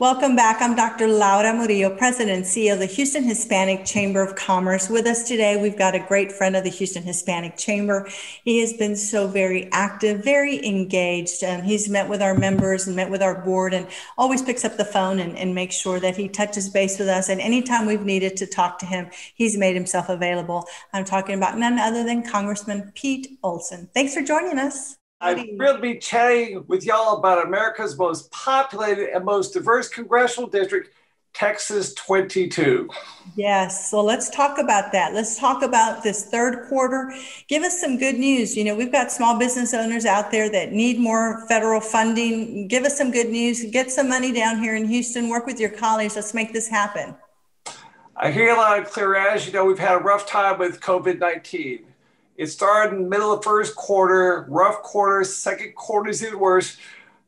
Welcome back. I'm Dr. Laura Murillo, President and CEO of the Houston Hispanic Chamber of Commerce. With us today, we've got a great friend of the Houston Hispanic Chamber. He has been so very active, very engaged, and he's met with our members and met with our board and always picks up the phone and, and makes sure that he touches base with us. And anytime we've needed to talk to him, he's made himself available. I'm talking about none other than Congressman Pete Olson. Thanks for joining us. I'm thrilled to be chatting with y'all about America's most populated and most diverse congressional district, Texas 22. Yes, so let's talk about that. Let's talk about this third quarter. Give us some good news. You know, we've got small business owners out there that need more federal funding. Give us some good news. Get some money down here in Houston. Work with your colleagues. Let's make this happen. I hear a lot of clear. As you know, we've had a rough time with COVID 19 it started in the middle of first quarter, rough quarter, second quarter is even worse.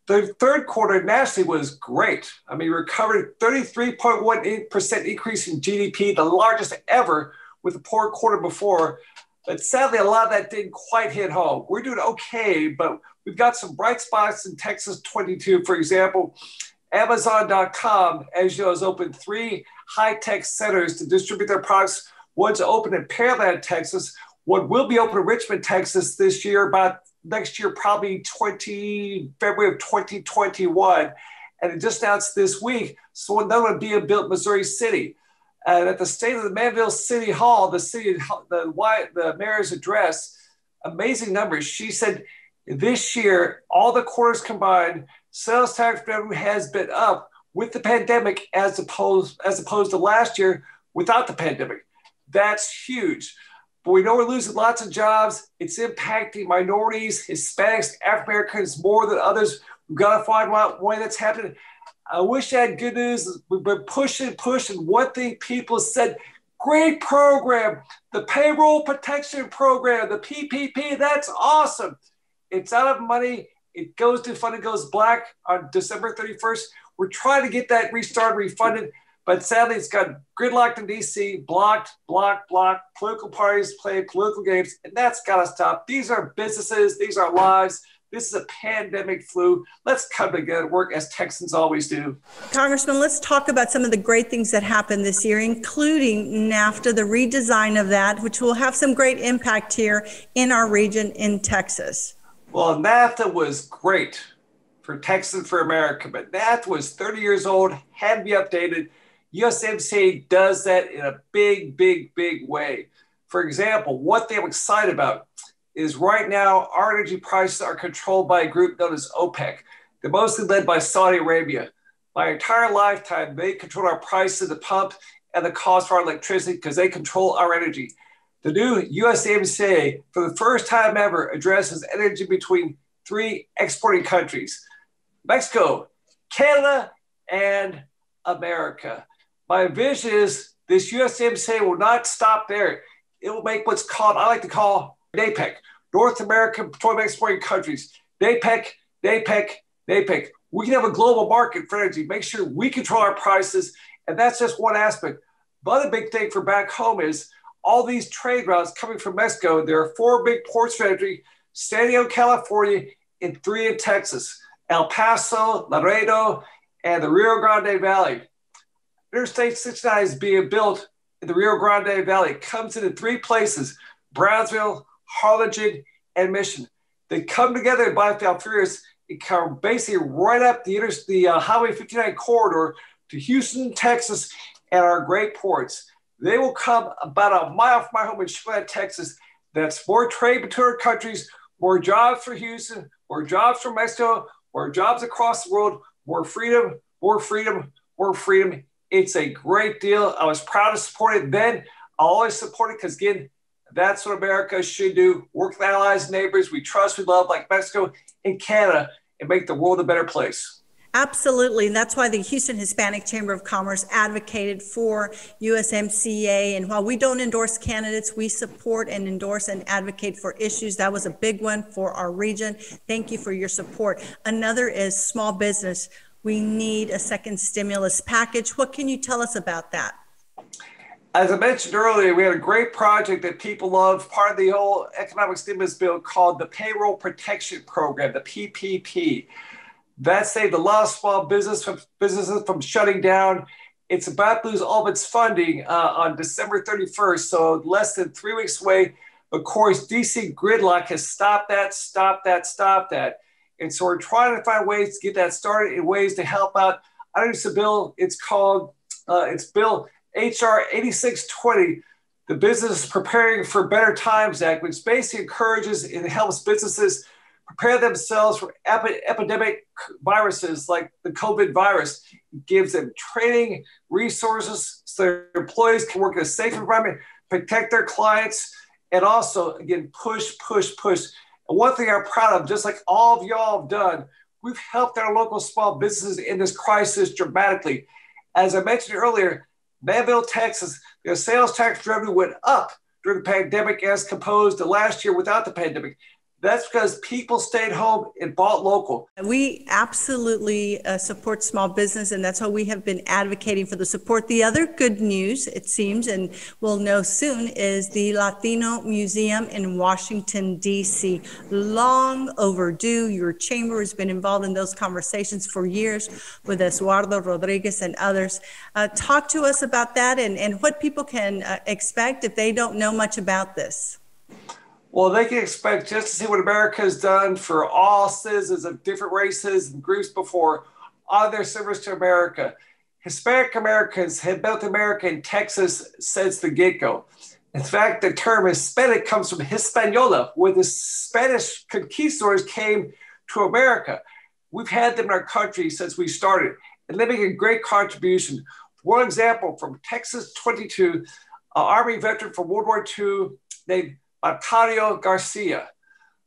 The third quarter nationally was great. I mean, recovered 33.1% increase in GDP, the largest ever with the poor quarter before. But sadly, a lot of that didn't quite hit home. We're doing okay, but we've got some bright spots in Texas 22. For example, Amazon.com, as you know, has opened three high tech centers to distribute their products. One's open in Pearland, Texas, what will be open in Richmond, Texas this year, about next year, probably 20, February of 2021. And it just announced this week, so another one being built Missouri City. And at the state of the Manvel City Hall, the city, the, the mayor's address, amazing numbers. She said this year, all the quarters combined, sales tax revenue has been up with the pandemic as opposed as opposed to last year without the pandemic. That's huge. But we know we're losing lots of jobs. It's impacting minorities, Hispanics, African Americans more than others. We've got to find out why that's happening. I wish I had good news. We've been pushing, pushing. One thing people said, great program, the payroll protection program, the PPP, that's awesome. It's out of money. It goes to funding goes black on December 31st. We're trying to get that restarted, refunded. But sadly, it's got gridlocked in DC, blocked, blocked, blocked. Political parties play political games, and that's got to stop. These are businesses, these are lives. This is a pandemic flu. Let's come together work as Texans always do. Congressman, let's talk about some of the great things that happened this year, including NAFTA, the redesign of that, which will have some great impact here in our region in Texas. Well, NAFTA was great for Texas for America, but NAFTA was 30 years old, had to be updated USMCA does that in a big, big, big way. For example, what they're excited about is right now our energy prices are controlled by a group known as OPEC. They're mostly led by Saudi Arabia. My entire lifetime, they control our price at the pump and the cost for our electricity because they control our energy. The new USMCA, for the first time ever, addresses energy between three exporting countries Mexico, Canada, and America. My vision is this USMCA will not stop there. It will make what's called, I like to call NAPEC, North American Petroleum Exporting Countries. NAPEC, NAPEC, NAPEC. We can have a global market for energy, make sure we control our prices. And that's just one aspect. But the big thing for back home is all these trade routes coming from Mexico. There are four big ports for energy, San Diego, California, and three in Texas, El Paso, Laredo, and the Rio Grande Valley. Interstate 69 is being built in the Rio Grande Valley. It comes in three places Brownsville, Harlingen, and Mission. They come together in Byfield Furious and come basically right up the, inter- the uh, Highway 59 corridor to Houston, Texas, and our great ports. They will come about a mile from my home in Chevrolet, Texas. That's more trade between our countries, more jobs for Houston, more jobs for Mexico, more jobs across the world, more freedom, more freedom, more freedom it's a great deal. I was proud to support it then. I'll always support it because, again, that's what America should do work with allies, neighbors we trust, we love, like Mexico and Canada, and make the world a better place. Absolutely. And that's why the Houston Hispanic Chamber of Commerce advocated for USMCA. And while we don't endorse candidates, we support and endorse and advocate for issues. That was a big one for our region. Thank you for your support. Another is small business. We need a second stimulus package. What can you tell us about that? As I mentioned earlier, we had a great project that people love, part of the whole economic stimulus bill called the Payroll Protection Program, the PPP. That saved a lot of small business from, businesses from shutting down. It's about to lose all of its funding uh, on December 31st, so less than three weeks away. Of course, DC gridlock has stopped that, stopped that, stopped that. And so we're trying to find ways to get that started in ways to help out. I introduced a bill, it's called, uh, it's Bill HR 8620, the Business Preparing for Better Times Act, which basically encourages and helps businesses prepare themselves for epi- epidemic viruses like the COVID virus. Gives them training, resources, so their employees can work in a safe environment, protect their clients, and also, again, push, push, push. One thing I'm proud of, just like all of y'all have done, we've helped our local small businesses in this crisis dramatically. As I mentioned earlier, Manvel, Texas, their sales tax revenue went up during the pandemic as composed to last year without the pandemic. That's because people stayed home and bought local. We absolutely uh, support small business, and that's how we have been advocating for the support. The other good news, it seems, and we'll know soon, is the Latino Museum in Washington, D.C. Long overdue. Your chamber has been involved in those conversations for years with Eduardo Rodriguez and others. Uh, talk to us about that and, and what people can uh, expect if they don't know much about this. Well, they can expect just to see what America has done for all citizens of different races and groups before on their service to America. Hispanic Americans have built America in Texas since the get go. In fact, the term Hispanic comes from Hispaniola, where the Spanish conquistadors came to America. We've had them in our country since we started, and they make a great contribution. One example from Texas 22, an Army veteran from World War II named Marcario Garcia.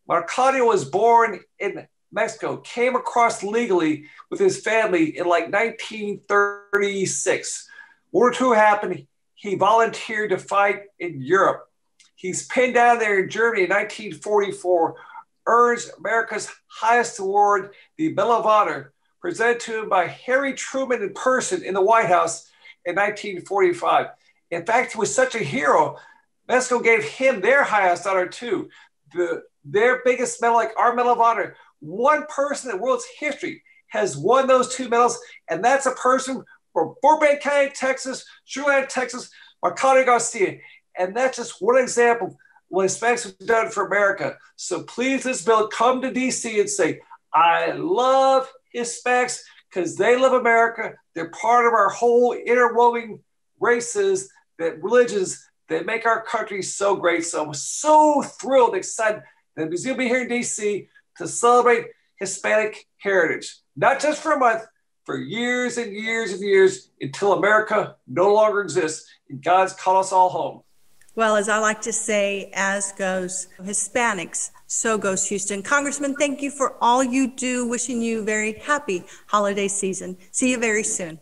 Marcario was born in Mexico, came across legally with his family in like 1936. World War II happened. He volunteered to fight in Europe. He's pinned down there in Germany in 1944, earns America's highest award, the Medal of Honor, presented to him by Harry Truman in person in the White House in 1945. In fact, he was such a hero Mexico gave him their highest honor too. The, their biggest medal, like our Medal of Honor. One person in the world's history has won those two medals, and that's a person from Fort Bend County, Texas, Sugar Texas, Marcario Garcia. And that's just one example what Hispanics have done for America. So please, this bill, come to DC and say, I love Hispanics because they love America. They're part of our whole interwoven races, that religions that make our country so great. So I'm so thrilled, excited that will be here in DC to celebrate Hispanic heritage, not just for a month, for years and years and years until America no longer exists and God's called us all home. Well, as I like to say, as goes Hispanics, so goes Houston. Congressman, thank you for all you do. Wishing you a very happy holiday season. See you very soon.